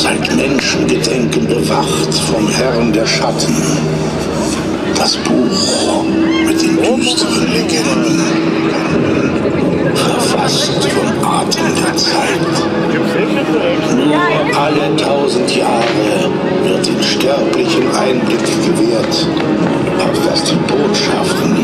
seit Menschengedenken bewacht vom Herrn der Schatten. Das Buch mit den düsteren Legenden, verfasst vom Atem der Zeit. Nur alle tausend Jahre wird den Sterblichen Einblick gewährt, auf was die Botschaften